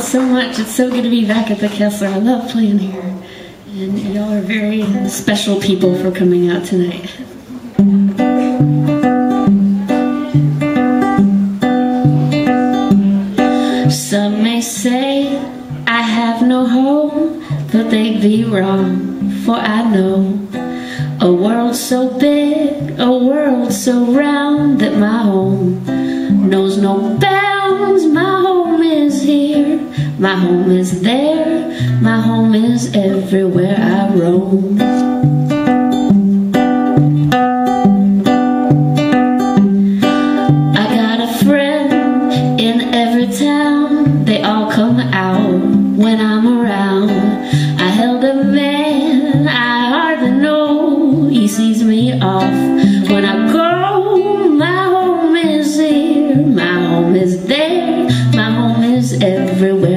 so much. It's so good to be back at the Kessler. I love playing here. And y'all are very uh, special people for coming out tonight. Some may say I have no home, but they'd be wrong, for I know a world so big, a world so round that my home knows no bounds. My home is here, my home is there, my home is everywhere I roam. I got a friend in every town, they all come out when I'm around. I held a man I hardly know, he sees me off when I go. My home is here, my home is there, my home is everywhere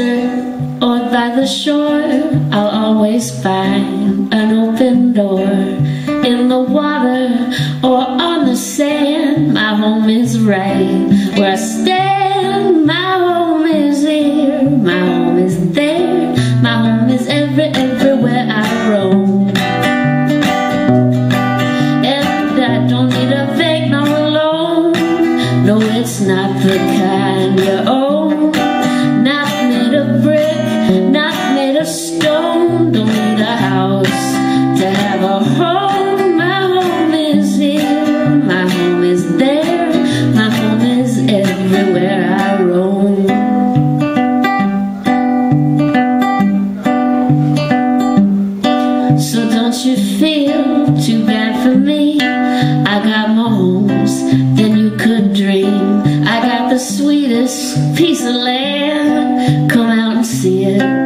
desert or by the shore, I'll always find an open door. In the water or on the sand, my home is right where I stand. My home is here, my home is there, my home is every, everywhere I roam. And I don't need a vague nor alone. No, it's not the kind you own. Made stone. Don't need a house to have a home. My home is here, my home is there, my home is everywhere I roam. So don't you feel too bad for me? I got more homes than you could dream. I got the sweetest piece of land. Come out and see it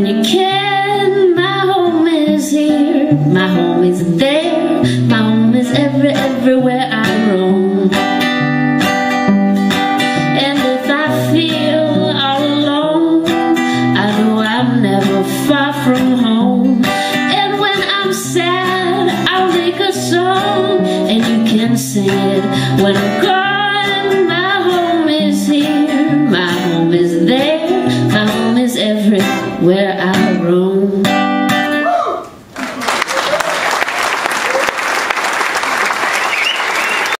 when you can. My home is here, my home is there, my home is every, everywhere I roam. And if I feel all alone, I know I'm never far from home. And when I'm sad, I'll make a song, and you can sing it when I'm gone. My home is here, my home is there.